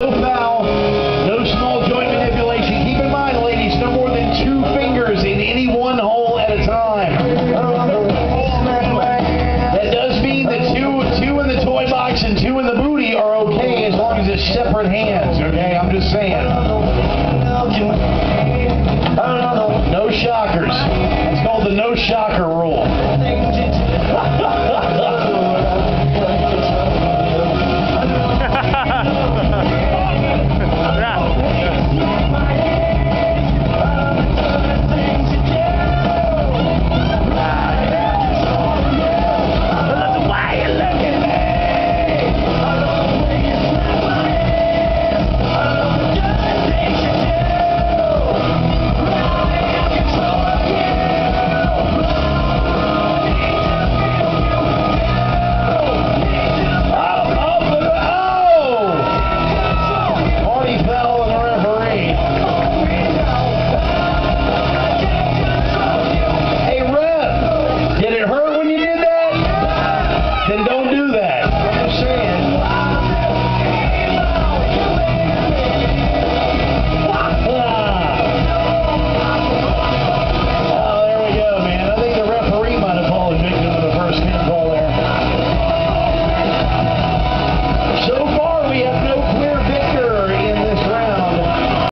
No foul, no small joint manipulation. Keep in mind, ladies, no more than two fingers in any one hole at a time. That does mean that two, two in the toy box and two in the booty are okay as long as it's separate hands. Okay, I'm just saying.